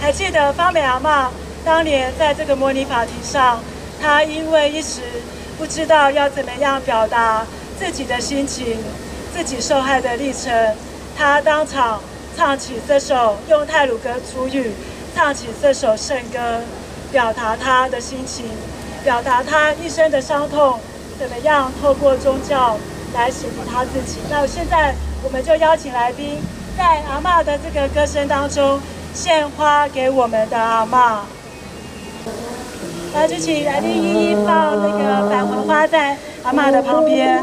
还记得方美阿嬷当年在这个模拟法庭上，她因为一时不知道要怎么样表达自己的心情、自己受害的历程，她当场唱起这首用泰鲁格主语唱起这首圣歌，表达她的心情，表达她一生的伤痛，怎么样透过宗教来写给她自己。那现在我们就邀请来宾，在阿嬷的这个歌声当中。献花给我们的阿妈，那就请来宾一一放那个百合花在阿妈的旁边。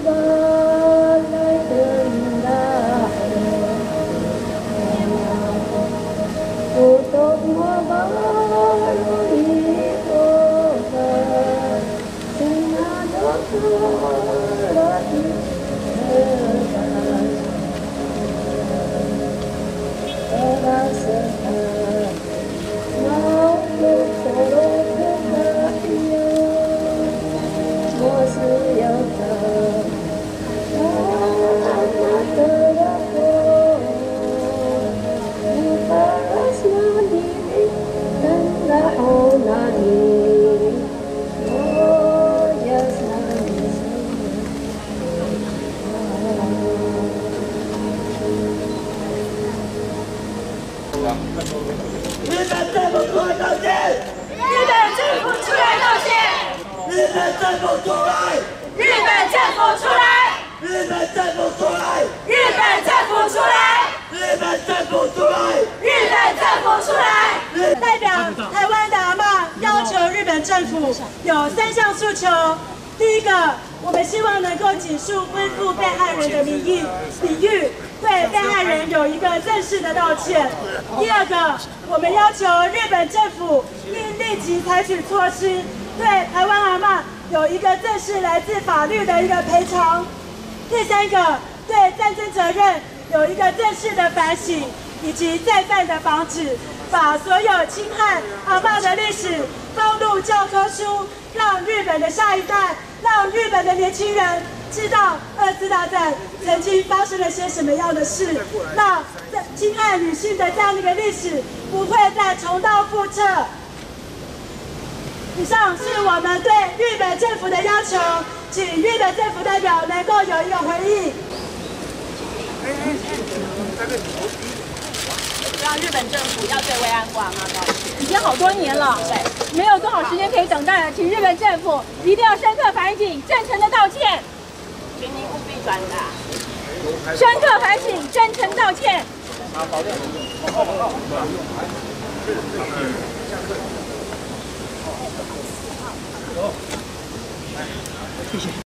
日本政府出来道歉！日本政府出来道歉！日本政府出来！日本政府出来！日本政府出来！日本政府出来！日本政府出来！日本政府出来！代表台湾的阿妈要求日本政府有三项诉求，第一个。我们希望能够紧速恢复被害人的名誉，名誉对被害人有一个正式的道歉。第二个，我们要求日本政府应立即采取措施，对台湾阿嬷有一个正式来自法律的一个赔偿。第三个，对战争责任有一个正式的反省以及再犯的防止。把所有侵害阿嬷的历史教科书，让日本的下一代，让日本的年轻人知道二次大战曾经发生了些什么样的事，让侵害女性的这样的一个历史不会再重蹈覆辙。以上是我们对日本政府的要求，请日本政府代表能够有一个回应。让日本政府要对慰安妇阿妈道歉，已经好多年了，对，没有多少时间可以等待了，请日本政府一定要深刻反省，真诚的道歉，请您务必转达，深刻反省，真诚道歉。谢谢。